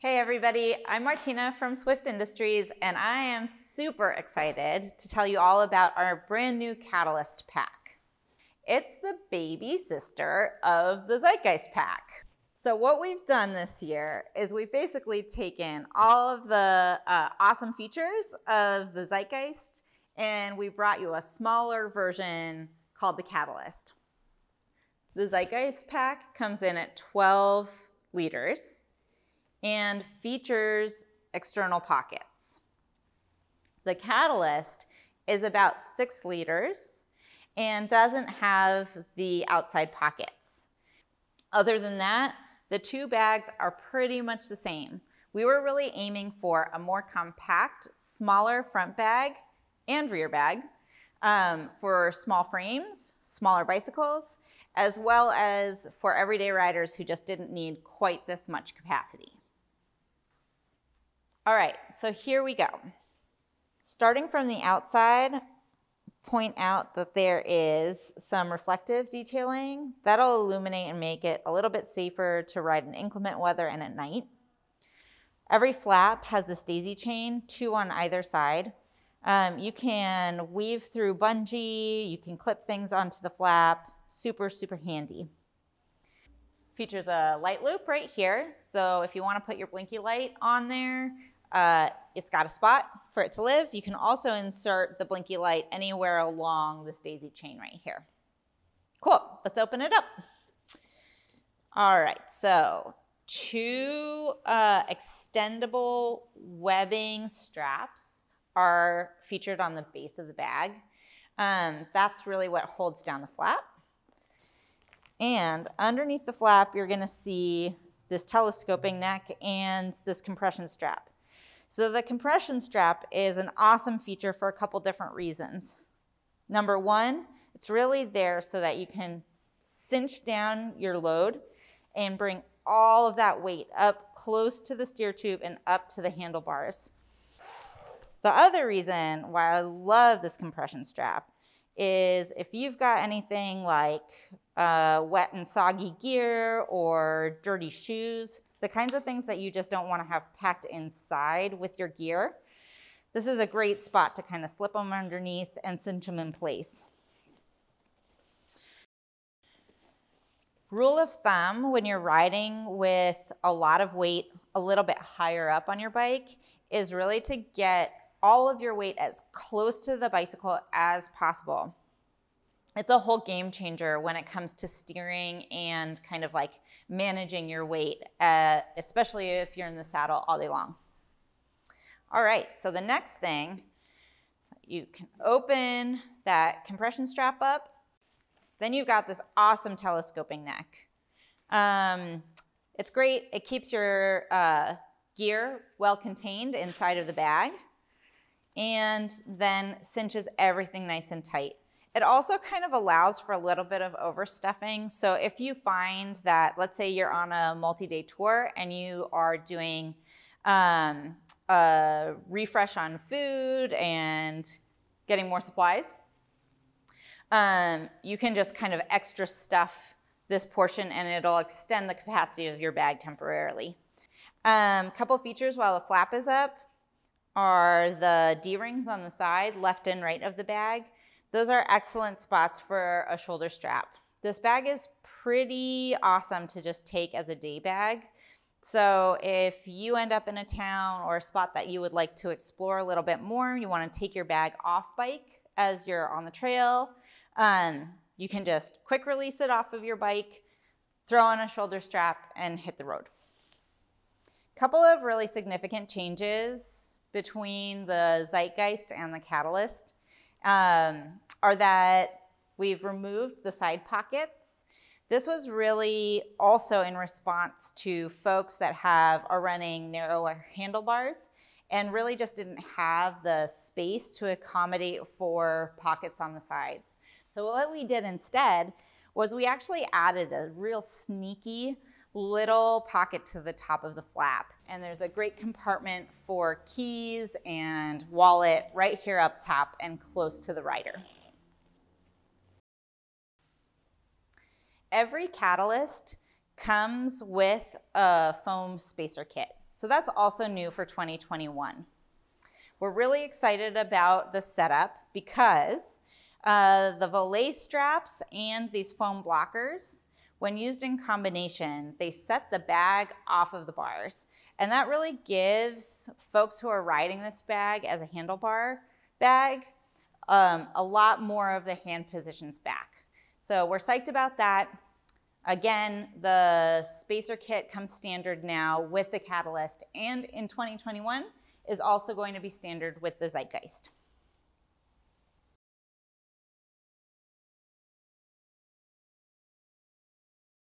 Hey everybody, I'm Martina from Swift Industries and I am super excited to tell you all about our brand new Catalyst pack. It's the baby sister of the Zeitgeist pack. So what we've done this year is we've basically taken all of the uh, awesome features of the Zeitgeist and we brought you a smaller version called the Catalyst. The Zeitgeist pack comes in at 12 liters and features external pockets. The catalyst is about six liters and doesn't have the outside pockets. Other than that, the two bags are pretty much the same. We were really aiming for a more compact, smaller front bag and rear bag um, for small frames, smaller bicycles, as well as for everyday riders who just didn't need quite this much capacity. All right, so here we go. Starting from the outside, point out that there is some reflective detailing. That'll illuminate and make it a little bit safer to ride in inclement weather and at night. Every flap has this daisy chain, two on either side. Um, you can weave through bungee, you can clip things onto the flap, super, super handy. Features a light loop right here. So if you wanna put your blinky light on there, uh, it's got a spot for it to live. You can also insert the blinky light anywhere along this daisy chain right here. Cool, let's open it up. All right, so two uh, extendable webbing straps are featured on the base of the bag. Um, that's really what holds down the flap. And underneath the flap, you're gonna see this telescoping neck and this compression strap. So the compression strap is an awesome feature for a couple different reasons. Number one, it's really there so that you can cinch down your load and bring all of that weight up close to the steer tube and up to the handlebars. The other reason why I love this compression strap is if you've got anything like uh, wet and soggy gear or dirty shoes, the kinds of things that you just don't want to have packed inside with your gear. This is a great spot to kind of slip them underneath and cinch them in place. Rule of thumb when you're riding with a lot of weight a little bit higher up on your bike is really to get all of your weight as close to the bicycle as possible it's a whole game changer when it comes to steering and kind of like managing your weight, uh, especially if you're in the saddle all day long. All right, so the next thing, you can open that compression strap up. Then you've got this awesome telescoping neck. Um, it's great. It keeps your uh, gear well contained inside of the bag and then cinches everything nice and tight. It also kind of allows for a little bit of overstuffing. So if you find that, let's say you're on a multi-day tour and you are doing um, a refresh on food and getting more supplies, um, you can just kind of extra stuff this portion and it'll extend the capacity of your bag temporarily. A um, couple features while the flap is up are the D-rings on the side, left and right of the bag. Those are excellent spots for a shoulder strap. This bag is pretty awesome to just take as a day bag. So if you end up in a town or a spot that you would like to explore a little bit more, you want to take your bag off bike as you're on the trail, um, you can just quick release it off of your bike, throw on a shoulder strap, and hit the road. Couple of really significant changes between the Zeitgeist and the Catalyst um, are that we've removed the side pockets. This was really also in response to folks that have are running narrower handlebars and really just didn't have the space to accommodate for pockets on the sides. So what we did instead was we actually added a real sneaky little pocket to the top of the flap. And there's a great compartment for keys and wallet right here up top and close to the rider. Every Catalyst comes with a foam spacer kit. So that's also new for 2021. We're really excited about the setup because uh, the Voile straps and these foam blockers, when used in combination, they set the bag off of the bars. And that really gives folks who are riding this bag as a handlebar bag um, a lot more of the hand positions back. So we're psyched about that. Again, the spacer kit comes standard now with the Catalyst and in 2021 is also going to be standard with the Zeitgeist.